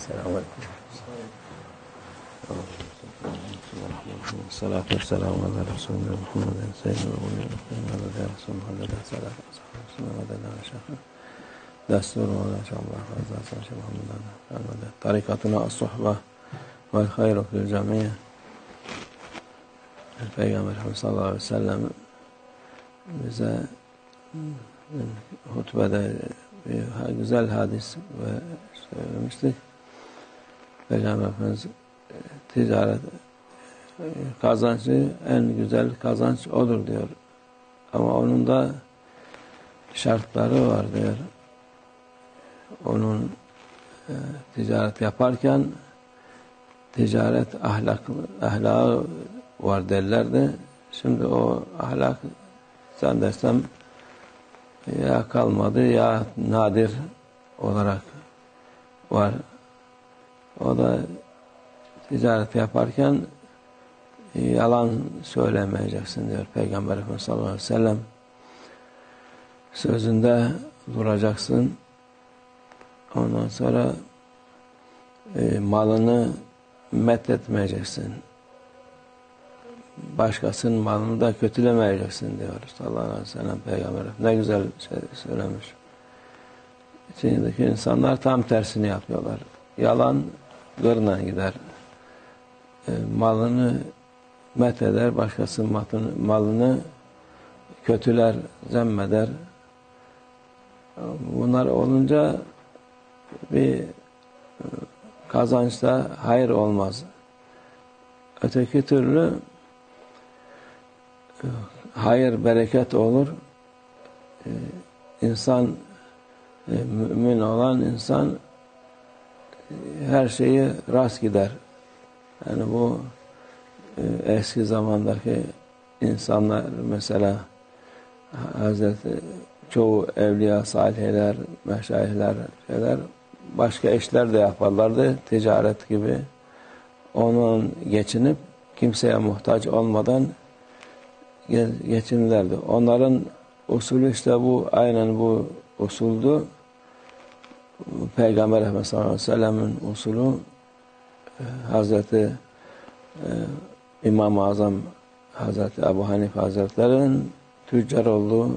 السلام عليكم. الصلاة والسلام على رسول الله محمد سيد الأولين والآخرين على رسول الله عليه الصلاة والسلام على شيخ دستور شاء الله فازا شيخ محمد طريقتنا الصحبة والخير في الجميع. Efendimiz sallallahu aleyhi ve sellem bize hutbede bir güzel hadis söylemiştik. Peygamber Efendimiz ticaret kazancı en güzel kazanç odur diyor. Ama onun da şartları var diyor. Onun e, ticaret yaparken ticaret ahlak ahlakı var derlerdi. Şimdi o ahlak zannedersem ya kalmadı ya nadir olarak var. O da ticaret yaparken yalan söylemeyeceksin diyor Peygamber Efendimiz sallallahu aleyhi ve sellem. Sözünde duracaksın. Ondan sonra e, malını met etmeyeceksin başkasının malını da kötülemeyeceksin diyor sallallahu aleyhi ve sellem peygamber. Ne güzel şey söylemiş. İçindeki insanlar tam tersini yapıyorlar. Yalan gırna gider. E, malını met eder, başkasının malını kötüler, zemmeder. Bunlar olunca bir kazançta hayır olmaz. Öteki türlü hayır, bereket olur. Ee, insan, e, mümin olan insan e, her şeyi rast gider. Yani bu e, eski zamandaki insanlar mesela Hazreti çoğu evliya, salihler, meşayihler, şeyler başka işler de yaparlardı. Ticaret gibi. Onun geçinip kimseye muhtaç olmadan geçinirlerdi. Onların usulü işte bu, aynen bu usuldu. Peygamber Efendimiz sallallahu usulü e, Hazreti e, İmam-ı Azam Hazreti Ebu Hanife Hazretleri'nin tüccar olduğu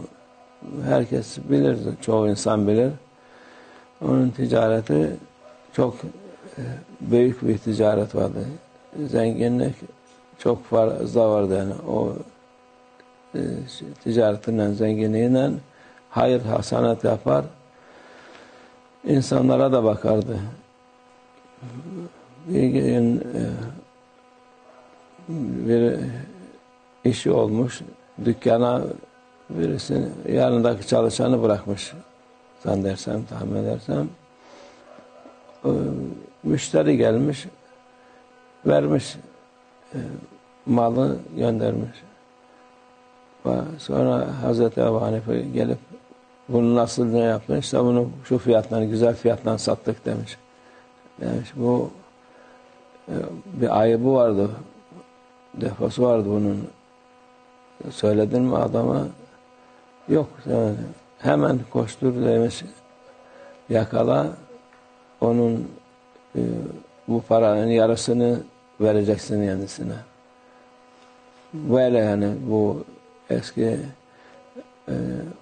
herkes bilir, çoğu insan bilir. Onun ticareti çok e, büyük bir ticaret vardı. Zenginlik çok fazla vardı yani. O ticaretinden, zenginliğiyle hayır hasanat yapar. İnsanlara da bakardı. Bir gün e, bir işi olmuş, dükkana birisini, yanındaki çalışanı bırakmış. Zannedersem, tahmin edersem. Müşteri gelmiş, vermiş, e, malı göndermiş. Sonra Hazreti Ebu Hanife gelip bunu nasıl ne yaptın? İşte bunu şu fiyattan, güzel fiyattan sattık demiş. Demiş bu e, bir ayıbı vardı. Defası vardı bunun. Söyledin mi adama? Yok. Yani hemen koştur demiş. Yakala onun e, bu paranın yarısını vereceksin kendisine. Böyle yani bu eski e,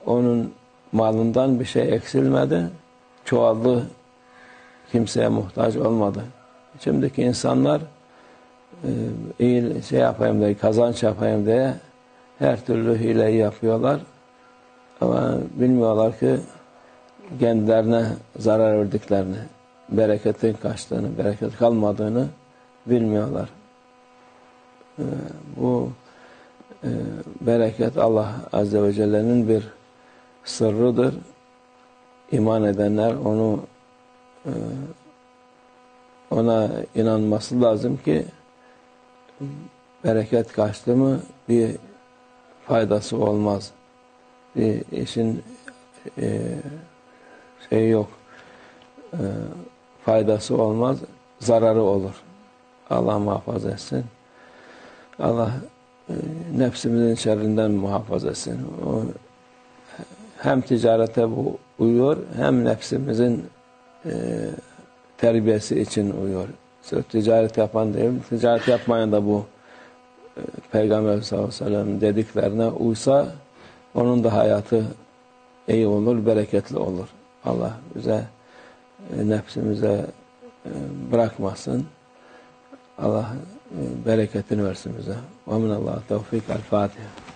onun malından bir şey eksilmedi. Çoğaldı. Kimseye muhtaç olmadı. Şimdiki insanlar e, iyi şey yapayım diye, kazanç yapayım diye her türlü hileyi yapıyorlar. Ama bilmiyorlar ki kendilerine zarar verdiklerini, bereketin kaçtığını, bereket kalmadığını bilmiyorlar. E, bu e, bereket Allah Azze ve Celle'nin bir sırrıdır. İman edenler onu e, ona inanması lazım ki bereket kaçtı mı bir faydası olmaz. Bir işin şey yok. E, faydası olmaz. Zararı olur. Allah muhafaza etsin. Allah nefsimizin şerrinden muhafaza etsin. O, hem ticarete bu uyuyor hem nefsimizin e, terbiyesi için uyuyor. Sırf ticaret yapan değil, ticaret yapmayan da bu e, Peygamber sallallahu aleyhi ve sellem dediklerine uysa onun da hayatı iyi olur, bereketli olur. Allah bize e, nefsimize e, bırakmasın. Allah e, bereketini versin bize. Ve minallah tevfik. El Fatiha.